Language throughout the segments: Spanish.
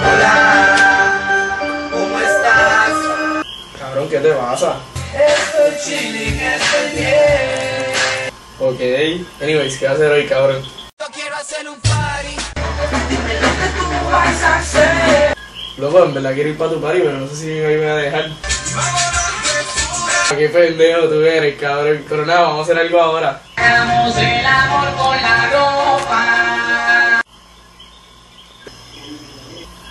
Hola, ¿cómo estás? Cabrón, ¿qué te pasa? Estoy chilling, estoy bien. Ok. Anyways, ¿qué vas a hacer hoy, cabrón? Yo quiero hacer un party. Dime lo que tú vas a hacer. Loco, en verdad quiero ir para tu party, pero no sé si hoy me va a dejar. Qué pendejo tú eres, cabrón. Pero nada, vamos a hacer algo ahora. Hagamos el amor con la ropa.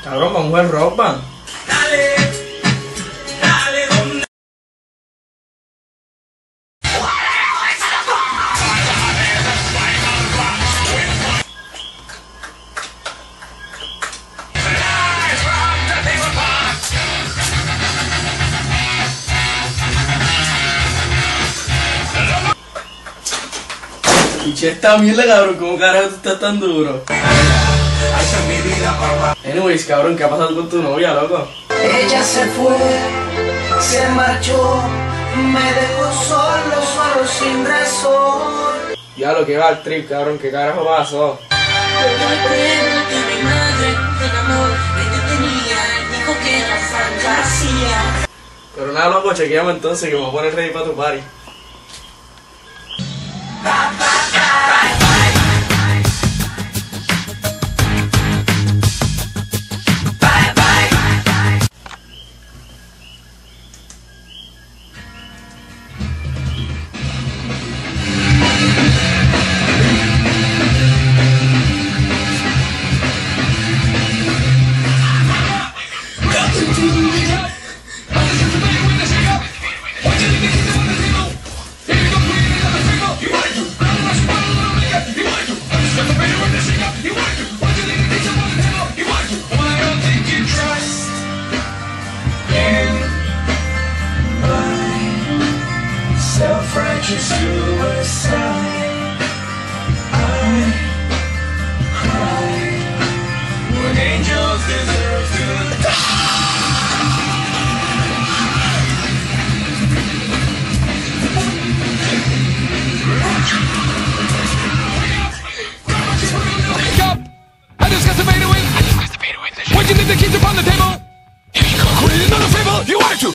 Cabrón, vamos a jugar rock band. Dale, dale, esta mierda, cabrón. ¿Cómo carajo tú estás tan duro? Anyways, cabrón, ¿qué ha pasado con tu novia, loco? Ella se fue, se marchó, me dejó solo, solo sin razón. Ya lo que va al trip, cabrón. ¿Qué carajo pasó? Mi. Pero nada, loco, chequeamos entonces que me voy a poner ready para tu party. to suicide. I cry. When angels